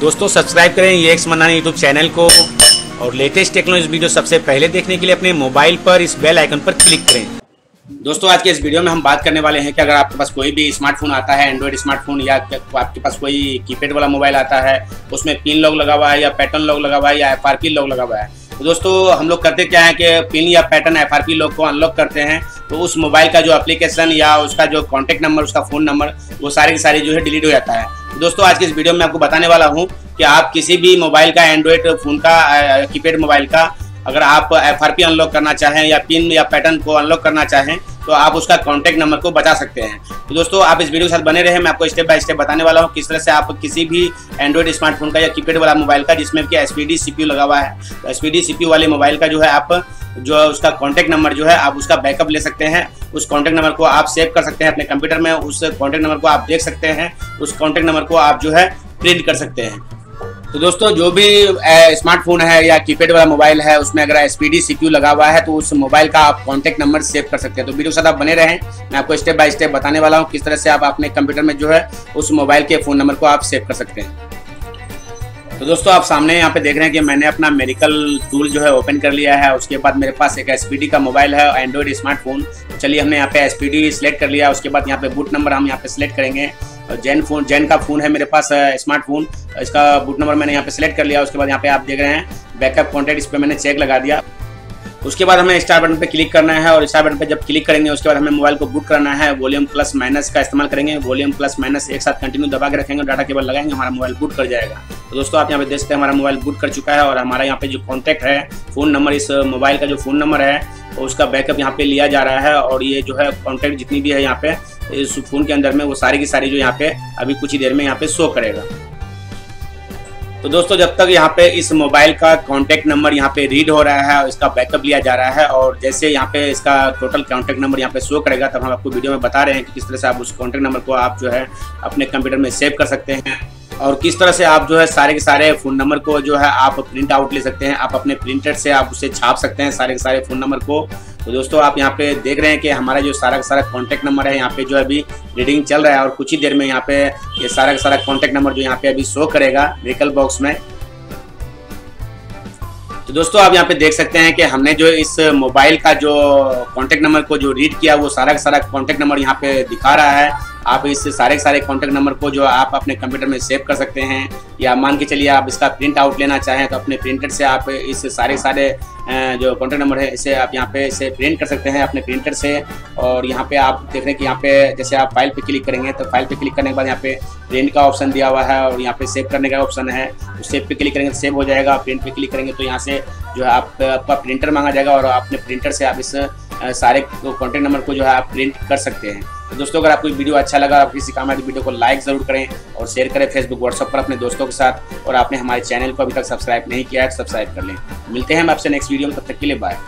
दोस्तों सब्सक्राइब करें ये एक्स मनाना यूट्यूब चैनल को और लेटेस्ट टेक्नोलॉजी वीडियो सबसे पहले देखने के लिए अपने मोबाइल पर इस बेल आइकन पर क्लिक करें। दोस्तों, आज के इस वीडियो में हम बात करने वाले हैं कि अगर आपके पास कोई भी स्मार्टफ़ोन आता है एंड्रॉइड स्मार्टफ़ोन या आपके पास कोई कीपैड वाला मोबाइल आता है, उसमें पिन लॉक लगा हुआ है या पैटर्न लॉक लगा हुआ है या एफ़ लॉक लगा हुआ है तो दोस्तों, हम लोग करते क्या है कि पिन या पैटर्न एफ़ लॉक को अनलॉक करते हैं तो उस मोबाइल का जो एप्लीकेशन या उसका जो कॉन्टैक्ट नंबर उसका फ़ोन नंबर वो सारे के सारे जो है डिलीट हो जाता है। दोस्तों, आज के इस वीडियो में आपको बताने वाला हूँ कि आप किसी भी मोबाइल का एंड्रॉयड फ़ोन का कीपैड मोबाइल का, अगर आप FRP अनलॉक करना चाहें या पिन या पैटर्न को अनलॉक करना चाहें तो आप उसका कॉन्टैक्ट नंबर को बचा सकते हैं। तो दोस्तों, आप इस वीडियो के साथ बने रहे, मैं आपको स्टेप बाय स्टेप बताने वाला हूँ किस तरह से आप किसी भी एंड्रॉइड स्मार्टफ़ोन का या कीपैड वाला मोबाइल का, जिसमें कि एस पी लगा हुआ है तो एस पी वाले मोबाइल का जो है आप, जो है उसका कॉन्टैक्ट नंबर जो है आप उसका बैकअप ले सकते हैं। उस कॉन्टैक्ट नंबर को आप सेव कर सकते हैं अपने कंप्यूटर में, उस कॉन्टैक्ट नंबर को आप देख सकते हैं, उस कॉन्टैक्ट नंबर को आप जो है प्रिंट कर सकते हैं। तो दोस्तों, जो भी स्मार्टफ़ोन है या कीपैड वाला मोबाइल है, उसमें अगर एस पी डी लगा हुआ है तो उस मोबाइल का आप कॉन्टैक्ट नंबर सेव कर सकते हैं। तो वीडियो के साथ आप बने रहें। मैं आपको स्टेप बाय स्टेप बताने वाला हूँ किस तरह से आप अपने कंप्यूटर में जो है, उस मोबाइल के फ़ोन नंबर को आप सेव कर सकते हैं। तो दोस्तों, आप सामने यहाँ पे देख रहे हैं कि मैंने अपना मेडिकल टूल जो है ओपन कर लिया है। उसके बाद मेरे पास एक एसपीडी का मोबाइल है एंड्रॉइड स्मार्टफ़ोन चलिए, हमने यहाँ पे एस सिलेक्ट कर लिया। उसके बाद यहाँ पे बूट नंबर हम यहाँ पे सिलेक्ट करेंगे। जैन फ़ोन जैन का फ़ोन है मेरे पास स्मार्टफ़ोन इसका बूट नंबर मैंने यहाँ पे सिलेक्ट कर लिया। उसके बाद यहाँ पे आप देख रहे हैं बैकअप कॉन्टैक्ट इस पर मैंने चेक लगा दिया। उसके बाद हमें स्टार बटन पे क्लिक करना है और स्टार बटन पे जब क्लिक करेंगे, उसके बाद हमें मोबाइल को बूट करना है। वॉल्यूम प्लस माइनस का इस्तेमाल करेंगे। वॉल्यूम प्लस माइनस एक साथ कंटिन्यू दबा के रखेंगे डाटा केबल लगाएँगे, हमारा मोबाइल बूट कर जाएगा। तो दोस्तों, आप यहाँ पे देख सकते हैं, हमारा मोबाइल बूट कर चुका है और हमारा यहाँ पे जो कॉन्टैक्ट है फ़ोन नंबर इस मोबाइल का जो फ़ोन नंबर है उसका बैकअप यहाँ पे लिया जा रहा है और ये जो है कॉन्टैक्ट जितनी भी है यहाँ पे, इस फ़ोन के अंदर में, वो सारी की सारी जो यहाँ पे अभी कुछ ही देर में यहाँ पे शो करेगा। तो दोस्तों, जब तक यहाँ पे इस मोबाइल का कॉन्टैक्ट नंबर यहाँ पे रीड हो रहा है और इसका बैकअप लिया जा रहा है और जैसे यहाँ पे इसका टोटल कॉन्टैक्ट नंबर यहाँ पे शो करेगा, तब हम आपको वीडियो में बता रहे हैं कि किस तरह से आप उस कॉन्टैक्ट नंबर को आप जो है अपने कंप्यूटर में सेव कर सकते हैं। और किस तरह से आप जो है सारे के सारे फ़ोन नंबर को जो है आप प्रिंट आउट ले सकते हैं, आप अपने प्रिंटर से आप उसे छाप सकते हैं सारे के सारे फ़ोन नंबर को। तो दोस्तों, आप यहाँ पे देख रहे हैं कि हमारा जो सारा का सारा कॉन्टैक्ट नंबर है, यहाँ पे जो अभी रीडिंग चल रहा है और कुछ ही देर में यहाँ पे ये सारा का सारा कॉन्टैक्ट नंबर जो यहाँ पे अभी शो करेगा व्हीकल बॉक्स में। तो दोस्तों, आप यहाँ पे देख सकते हैं कि हमने जो इस मोबाइल का जो कॉन्टैक्ट नंबर को जो रीड किया, वो सारा का सारा कॉन्टैक्ट नंबर यहाँ पे दिखा रहा है। आप इस सारे सारे कॉन्टैक्ट नंबर को जो आप अपने कंप्यूटर में सेव कर सकते हैं, या मान के चलिए आप इसका प्रिंट आउट लेना चाहें तो अपने प्रिंटर से आप इस सारे सारे जो कॉन्टैक्ट नंबर है, इसे आप यहाँ पे इसे प्रिंट कर सकते हैं अपने प्रिंटर से। और यहाँ पे आप देख रहे हैं कि यहाँ पे जैसे आप फ़ाइल पे क्लिक करेंगे तो फ़ाइल पे क्लिक करने के बाद यहाँ पे प्रिंट का ऑप्शन दिया हुआ है, और यहाँ पे सेव करने का ऑप्शन है। तो सेव पे क्लिक करेंगे तो सेव हो जाएगा प्रिंट पे क्लिक करेंगे तो यहाँ से जो है आप, आपका प्रिंटर मांगा जाएगा, और अपने प्रिंटर से आप इस सारे कॉन्टैक्ट नंबर को जो है आप प्रिंट कर सकते हैं। तो दोस्तों, अगर आपको वीडियो अच्छा लगा, आप किसी काम आए तो वीडियो को लाइक ज़रूर करें और शेयर करें फेसबुक व्हाट्सअप पर अपने दोस्तों के साथ और आपने हमारे चैनल को अभी तक सब्सक्राइब नहीं किया है तो सब्सक्राइब कर लें। मिलते हैं हम आपसे नेक्स्ट वीडियो में, तब तक के लिए bye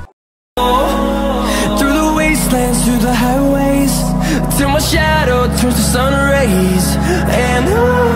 Till my shadow turns to sun rays, And on